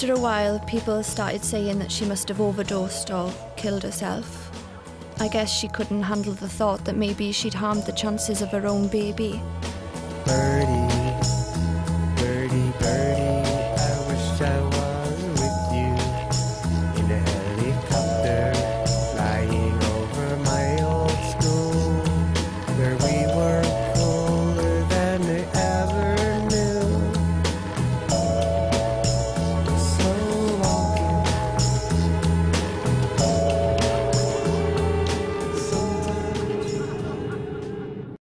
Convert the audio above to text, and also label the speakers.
Speaker 1: After a while, people started saying that she must have overdosed or killed herself. I guess she couldn't handle the thought that maybe she'd harmed the chances of her own baby.
Speaker 2: Birdie,